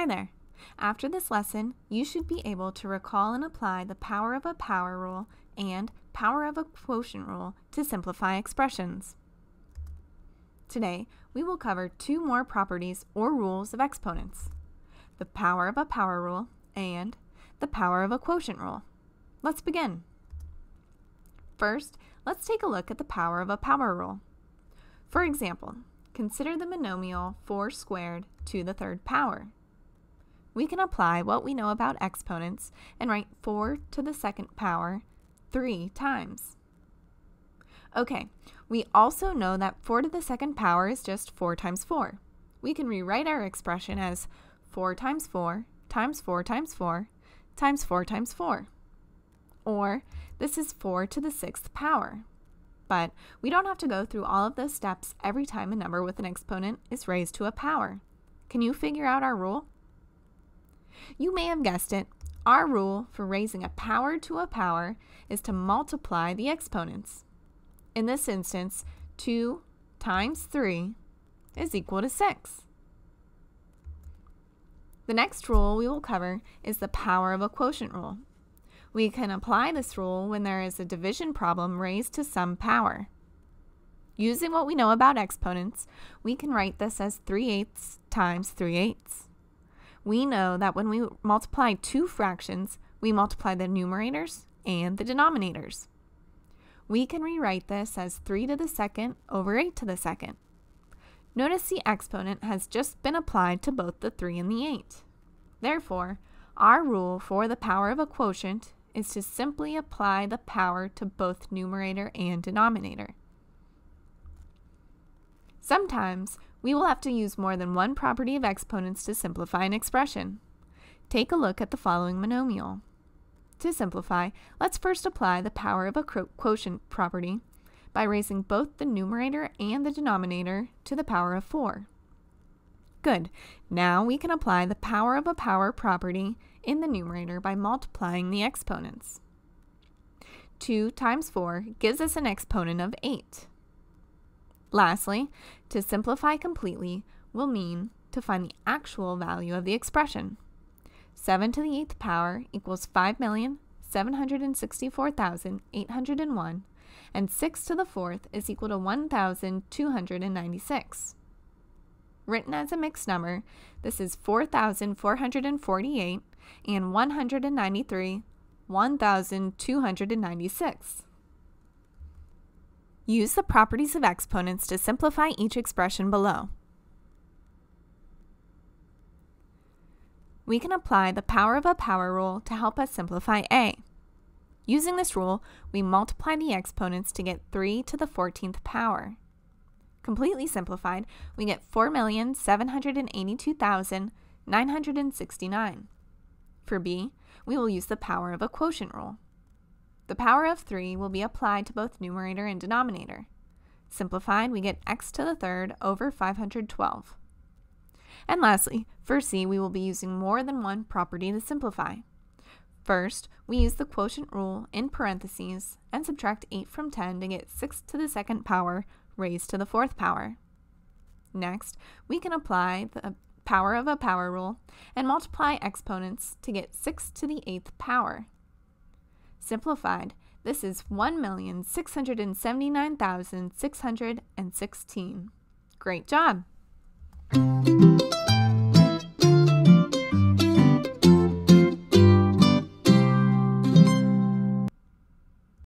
Hi there. After this lesson, you should be able to recall and apply the power of a power rule and power of a quotient rule to simplify expressions. Today, we will cover two more properties or rules of exponents, the power of a power rule and the power of a quotient rule. Let's begin. First, let's take a look at the power of a power rule. For example, consider the monomial 4 squared to the third power. We can apply what we know about exponents and write 4 to the second power 3 times. Okay, we also know that 4 to the second power is just 4 times 4. We can rewrite our expression as 4 times 4 times 4 times 4 times 4 times 4. Or this is 4 to the sixth power. But we don't have to go through all of those steps every time a number with an exponent is raised to a power. Can you figure out our rule? You may have guessed it. Our rule for raising a power to a power is to multiply the exponents. In this instance, 2 times 3 is equal to 6. The next rule we will cover is the power of a quotient rule. We can apply this rule when there is a division problem raised to some power. Using what we know about exponents, we can write this as 3 eighths times 3 eighths. We know that when we multiply two fractions, we multiply the numerators and the denominators. We can rewrite this as 3 to the second over 8 to the second. Notice the exponent has just been applied to both the 3 and the 8. Therefore, our rule for the power of a quotient is to simply apply the power to both numerator and denominator. Sometimes, we will have to use more than one property of exponents to simplify an expression. Take a look at the following monomial. To simplify, let's first apply the power of a quotient property by raising both the numerator and the denominator to the power of 4. Good. Now we can apply the power of a power property in the numerator by multiplying the exponents. 2 times 4 gives us an exponent of 8. Lastly, to simplify completely will mean to find the actual value of the expression. 7 to the 8th power equals 5,764,801 and 6 to the 4th is equal to 1,296. Written as a mixed number, this is 4,448 and 193, 1,296. Use the properties of exponents to simplify each expression below. We can apply the power of a power rule to help us simplify a. Using this rule, we multiply the exponents to get 3 to the 14th power. Completely simplified, we get 4,782,969. For b, we will use the power of a quotient rule. The power of 3 will be applied to both numerator and denominator. Simplified, we get x to the third over 512. And lastly, for c, we will be using more than one property to simplify. First, we use the quotient rule in parentheses and subtract 8 from 10 to get 6 to the second power raised to the fourth power. Next, we can apply the power of a power rule and multiply exponents to get 6 to the 8th power. Simplified, this is 1,679,616. Great job!